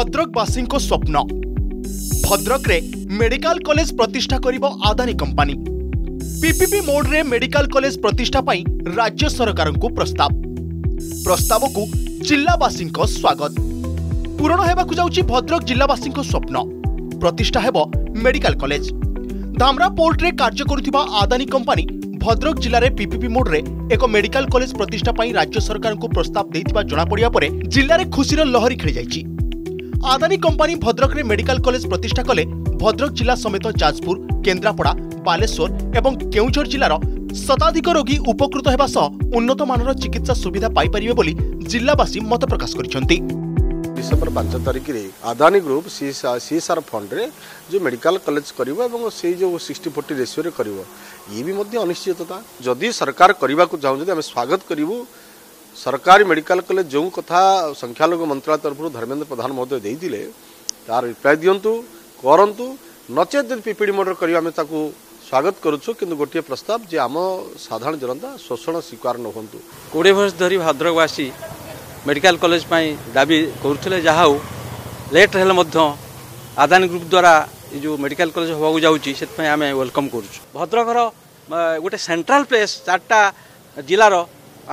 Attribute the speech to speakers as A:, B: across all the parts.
A: ভদ্রকবাসীঙ্ স্বপ্ন ভদ্রকরে medical college প্রতিষ্ঠা করিব আদানি কোম্পানি পিপিপি মোডরে মেডিকাল কলেজ প্রতিষ্ঠা পাই রাজ্য সরকারଙ୍କୁ প্রস্তাব প্রস্তাবকু জিল্লাবাসীঙ্ স্বাগত পূরণ ହେବାକୁ ଯାଉଛି ଭଦ୍ରକ ଜିଲ୍ଲାବାସୀଙ୍କ ସ୍ୱପ୍ନ ପ୍ରତିଷ୍ଠା ହେବ ମେଡିକାଲ କଲେଜ ଧାମରା ପୋର୍ଟରେ କାର୍ଯ୍ୟ କରୁଥିବା ଆଦାନୀ କମ୍ପାନୀ ଭଦ୍ରକ ଜିଲ୍ଲାରେ ପିପିପି ମୋଡରେ ଏକ ମେଡିକାଲ କଲେଜ ପ୍ରତିଷ୍ଠା ପାଇଁ ରାଜ୍ୟ ସରକାରଙ୍କୁ ପ୍ରସ୍ତାବ ଦେଇଥିବା ଜଣାପଡ଼ିବା ପରେ ଜିଲ୍ଲାରେ ଖୁସିର ଲହରୀ ଖେଳିଯାଇଛି আদানি কোম্পানি ভদ্রকরে মেডিকাল কলেজ প্রতিষ্ঠা কলে ভদ্রক জেলা সমেত যাজপুর কেন্দ্রাপড়া বালেশ্বর এবং কেউঝর জেলার শতাধিক রোগী উপকৃত হওয়া সহ উন্নতমানর চিকিৎসা সুবিধা পাইপারে বলে জেলাবাসী মত প্রকাশ
B: করেছেন ডিসেম্বর পাঁচ তারিখে আদানি গ্রুপ সিএসআর ফন্ডে যে মেডিকাল কলেজ করব এবং সেই যে সিক্সটি ফোর্টি রেসিওরে করব ইয়ে বি অনিশ্চিততা যদি সরকার করা চাহুন আমি স্বাগত করবু ସରକାରୀ ମେଡ଼ିକାଲ କଲେଜ ଯେଉଁ କଥା ସଂଖ୍ୟାଲଘୁ ମନ୍ତ୍ରାଳୟ ତରଫରୁ ଧର୍ମେନ୍ଦ୍ର ପ୍ରଧାନ ମହୋଦୟ ଦେଇଥିଲେ ତାର ରିପ୍ଲାଏ ଦିଅନ୍ତୁ କରନ୍ତୁ ନଚେତ୍ ଯଦି ପିପିଡ଼ି ମର୍ଡ଼ର କରିବା ଆମେ ତାକୁ ସ୍ୱାଗତ କରୁଛୁ କିନ୍ତୁ ଗୋଟିଏ ପ୍ରସ୍ତାବ ଯେ ଆମ ସାଧାରଣ ଜନତା ଶୋଷଣ ସ୍ୱୀକାର ନ ହୁଅନ୍ତୁ
C: କୋଡ଼ିଏ ବର୍ଷ ଧରି ଭଦ୍ରକବାସୀ ମେଡ଼ିକାଲ କଲେଜ ପାଇଁ ଦାବି କରୁଥିଲେ ଯାହା ହଉ ଲେଟ୍ ହେଲେ ମଧ୍ୟ ଆଦାନୀ ଗ୍ରୁପ୍ ଦ୍ୱାରା ଏ ଯେଉଁ ମେଡ଼ିକାଲ କଲେଜ ହେବାକୁ ଯାଉଛି ସେଥିପାଇଁ ଆମେ ୱେଲକମ୍ କରୁଛୁ ଭଦ୍ରକର ଗୋଟେ ସେଣ୍ଟ୍ରାଲ ପ୍ଲେସ୍ ଚାରିଟା ଜିଲ୍ଲାର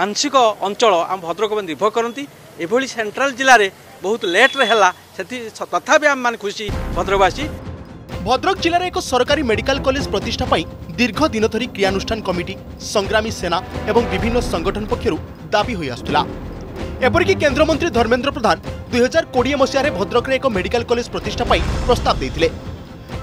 C: আংশিক অঞ্চল আম ভদ্রক উপরে নির্ভর করতে এভাবে সেন্ট্রাল জেলার ବହୁତ ଲେଟ୍ରେ ହେଲା ସେଥି ତଥାପି ଆମେମାନେ ଖୁସି ଭଦ୍ରକବାସୀ
A: ଭଦ୍ରକ ଜିଲ୍ଲାରେ ଏକ ସରକାରୀ ମେଡିକାଲ କଲେଜ ପ୍ରତିଷ୍ଠା ପାଇଁ ଦୀର୍ଘ ଦିନ ଧରି କ୍ରିୟାନୁଷ୍ଠାନ କମିଟି ସଂଗ୍ରାମୀ ସେନା ଏବଂ ବିଭିନ୍ନ ସଂଗଠନ ପକ୍ଷରୁ ଦାବି ହୋଇଆସୁଥିଲା ଏପରିକି କେନ୍ଦ୍ରମନ୍ତ୍ରୀ ଧର୍ମେନ୍ଦ୍ର ପ୍ରଧାନ ଦୁଇହଜାର କୋଡ଼ିଏ ମସିହାରେ ଭଦ୍ରକରେ ଏକ ମେଡିକାଲ କଲେଜ ପ୍ରତିଷ୍ଠା ପାଇଁ ପ୍ରସ୍ତାବ ଦେଇଥିଲେ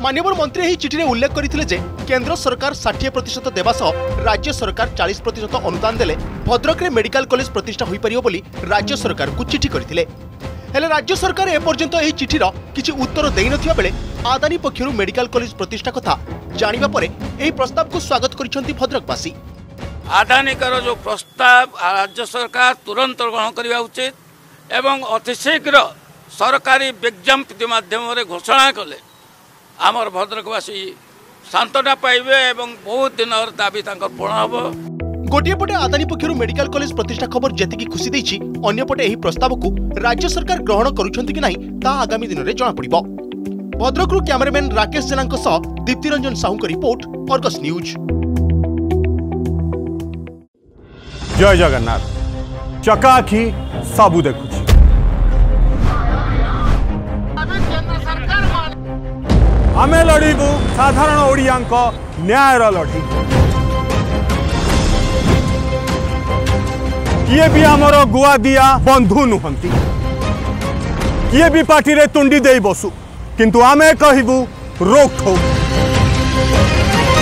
A: ମାନ୍ୟବର ମନ୍ତ୍ରୀ ଏହି ଚିଠିରେ ଉଲ୍ଲେଖ କରିଥିଲେ ଯେ କେନ୍ଦ୍ର ସରକାର ଷାଠିଏ ପ୍ରତିଶତ ଦେବା ସହ ରାଜ୍ୟ ସରକାର ଚାଳିଶ ପ୍ରତିଶତ ଅନୁଦାନ ଦେଲେ ଭଦ୍ରକରେ ମେଡିକାଲ କଲେଜ ପ୍ରତିଷ୍ଠା ହୋଇପାରିବ ବୋଲି ରାଜ୍ୟ ସରକାରକୁ ଚିଠି କରିଥିଲେ ହେଲେ ରାଜ୍ୟ ସରକାର ଏପର୍ଯ୍ୟନ୍ତ ଏହି ଚିଠିର କିଛି ଉତ୍ତର ଦେଇନଥିବା ବେଳେ ଆଦାନୀ ପକ୍ଷରୁ ମେଡିକାଲ କଲେଜ ପ୍ରତିଷ୍ଠା କଥା ଜାଣିବା ପରେ ଏହି ପ୍ରସ୍ତାବକୁ ସ୍ୱାଗତ କରିଛନ୍ତି ଭଦ୍ରକବାସୀ
D: ଆଦାନୀଙ୍କର ଯେଉଁ ପ୍ରସ୍ତାବ ରାଜ୍ୟ ସରକାର ତୁରନ୍ତ ଗ୍ରହଣ କରିବା ଉଚିତ ଏବଂ ଅତିଶୀଘ୍ର ସରକାରୀ ବିଜ୍ଞପ୍ତି ମାଧ୍ୟମରେ ଘୋଷଣା କଲେ आमर भद्रकवासी सांत्वना पाइबे बहुत दिन और दाबी तांकर पूर्ण पटे
A: आदानी पक्ष मेडिकल कॉलेज प्रतिष्ठा खबर जी खुशी देछि अन्य प्रस्ताव को राज्य सरकार ग्रहण कर आगामी दिन रे जणा पड़िबो भद्रक रु कैमरामैन राकेश जेना को दीप्ति रंजन साहू को रिपोर्ट फोकस न्यूज
E: जय जगन्नाथ चकाखी साबु देखु ଆମେ ଲଢ଼ିବୁ ସାଧାରଣ ଓଡ଼ିଆଙ୍କ ନ୍ୟାୟର ଲଢ଼େଇ କିଏ ବି ଆମର ଗୁଆଦିଆ ବନ୍ଧୁ ନୁହନ୍ତି କିଏ ବି ପାଟିରେ ତୁଣ୍ଡି ଦେଇ ବସୁ କିନ୍ତୁ ଆମେ କହିବୁ ରୋକ୍ ଠୋକ୍